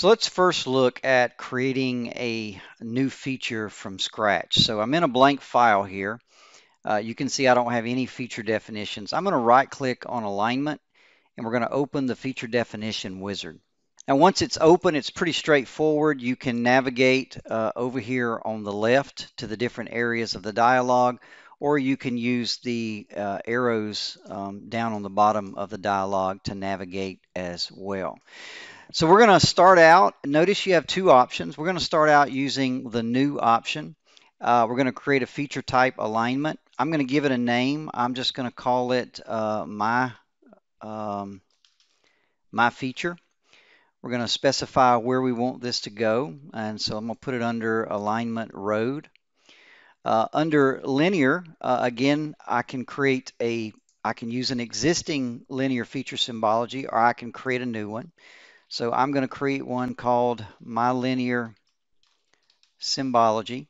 So let's first look at creating a new feature from scratch. So I'm in a blank file here. Uh, you can see I don't have any feature definitions. I'm going to right click on alignment and we're going to open the feature definition wizard. Now once it's open, it's pretty straightforward. You can navigate uh, over here on the left to the different areas of the dialog, or you can use the uh, arrows um, down on the bottom of the dialog to navigate as well. So we're going to start out, notice you have two options. We're going to start out using the new option. Uh, we're going to create a feature type alignment. I'm going to give it a name. I'm just going to call it uh, my, um, my feature. We're going to specify where we want this to go. And so I'm going to put it under alignment road. Uh, under linear, uh, again, I can create a, I can use an existing linear feature symbology or I can create a new one. So I'm going to create one called My Linear Symbology.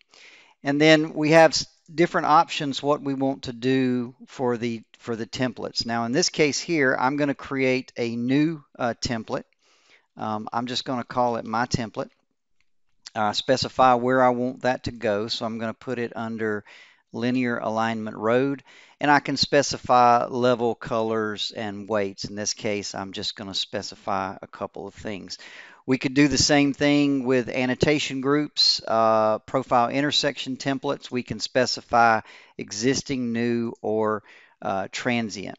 And then we have different options what we want to do for the for the templates. Now in this case here, I'm going to create a new uh, template. Um, I'm just going to call it my template. Uh, specify where I want that to go. So I'm going to put it under linear alignment road and I can specify level colors and weights. In this case, I'm just going to specify a couple of things. We could do the same thing with annotation groups, uh, profile intersection templates. We can specify existing, new, or uh, transient.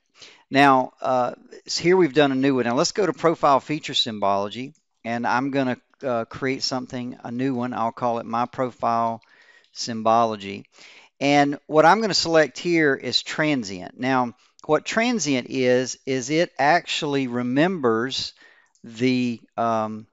Now, uh, here we've done a new one. Now let's go to profile feature symbology, and I'm going to uh, create something, a new one. I'll call it my profile symbology. And what I'm going to select here is transient. Now, what transient is, is it actually remembers the um,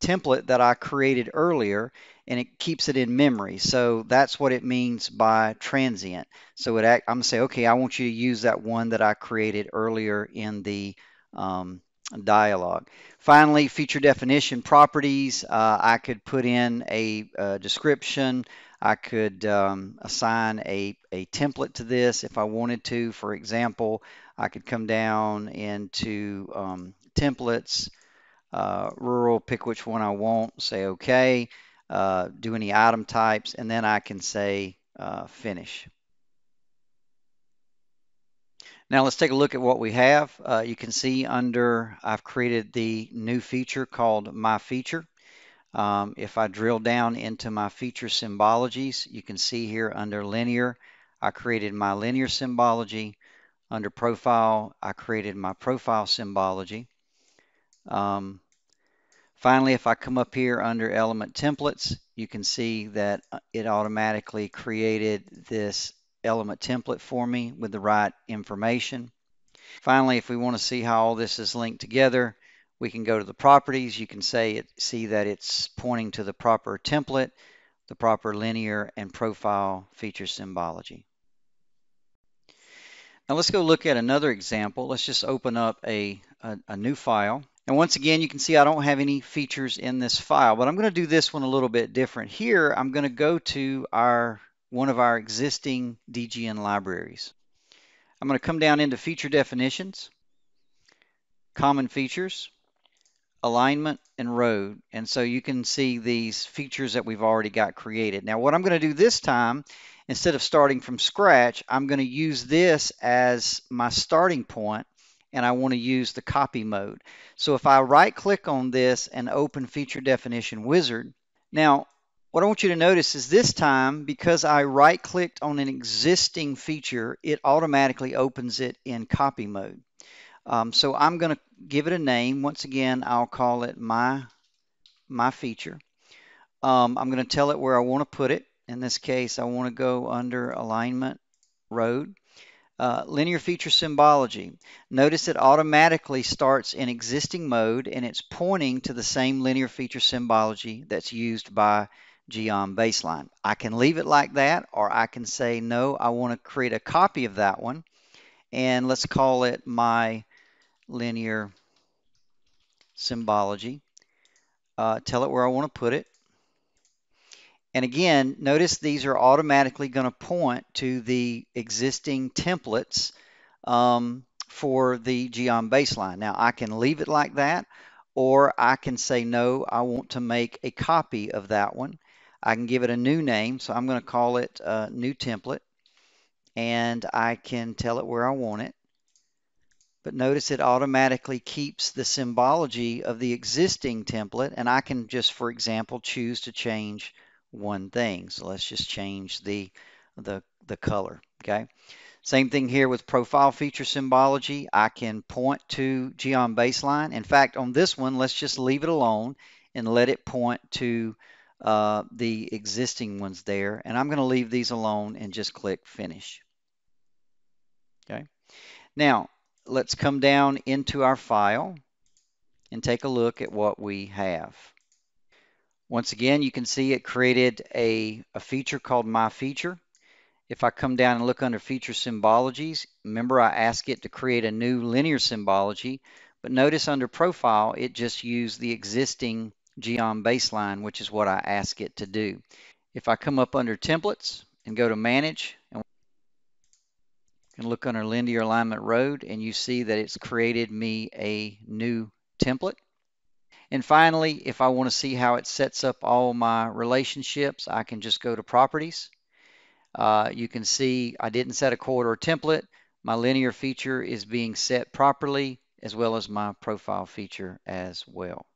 template that I created earlier and it keeps it in memory. So that's what it means by transient. So it, I'm going to say, okay, I want you to use that one that I created earlier in the um, dialog. Finally, feature definition properties. Uh, I could put in a, a description, I could um, assign a, a template to this if I wanted to. For example, I could come down into um, templates, uh, rural, pick which one I want, say OK, uh, do any item types, and then I can say uh, finish. Now let's take a look at what we have. Uh, you can see under, I've created the new feature called My Feature. Um, if I drill down into my feature symbologies, you can see here under linear, I created my linear symbology. Under profile, I created my profile symbology. Um, finally, if I come up here under element templates, you can see that uh, it automatically created this element template for me with the right information. Finally, if we want to see how all this is linked together, we can go to the properties. You can say it, see that it's pointing to the proper template, the proper linear and profile feature symbology. Now let's go look at another example. Let's just open up a, a, a new file. And once again, you can see I don't have any features in this file, but I'm going to do this one a little bit different. Here, I'm going to go to our one of our existing DGN libraries. I'm going to come down into feature definitions, common features, alignment and road. And so you can see these features that we've already got created. Now what I'm going to do this time, instead of starting from scratch, I'm going to use this as my starting point and I want to use the copy mode. So if I right click on this and open feature definition wizard, now what I want you to notice is this time, because I right clicked on an existing feature, it automatically opens it in copy mode. Um, so I'm going to give it a name. Once again, I'll call it my, my feature. Um, I'm going to tell it where I want to put it. In this case, I want to go under alignment road. Uh, linear feature symbology. Notice it automatically starts in existing mode and it's pointing to the same linear feature symbology that's used by Geom baseline. I can leave it like that or I can say no, I want to create a copy of that one and let's call it my linear symbology. Uh, tell it where I want to put it. And again, notice these are automatically going to point to the existing templates um, for the Geom baseline. Now I can leave it like that or I can say, no, I want to make a copy of that one. I can give it a new name, so I'm going to call it a new template, and I can tell it where I want it. But notice it automatically keeps the symbology of the existing template, and I can just, for example, choose to change one thing. So let's just change the, the, the color, okay? Same thing here with profile feature symbology. I can point to Geom baseline. In fact, on this one, let's just leave it alone and let it point to uh, the existing ones there. And I'm going to leave these alone and just click finish. Okay. Now, let's come down into our file and take a look at what we have. Once again, you can see it created a, a feature called My Feature. If I come down and look under feature symbologies, remember I asked it to create a new linear symbology, but notice under profile, it just used the existing Geom baseline, which is what I ask it to do. If I come up under templates and go to manage, and look under linear alignment road, and you see that it's created me a new template. And finally, if I want to see how it sets up all my relationships, I can just go to properties uh, you can see I didn't set a corridor template. My linear feature is being set properly as well as my profile feature as well.